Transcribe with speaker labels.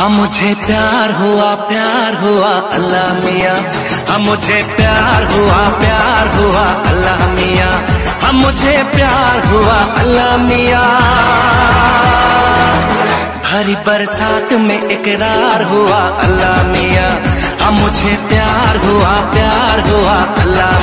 Speaker 1: हम मुझे प्यार हुआ प्यार हुआ, अल्लाह मिया। हम हाँ, मुझे प्यार हुआ प्यार हुआ, अल्लाह मिया। हम हाँ, मुझे प्यार हुआ, अल्लाह मिया। भरी बरसात में इकरार हुआ, अल्लाह मिया। हम मुझे प्यार हुआ प्यार हुआ, अल्लाह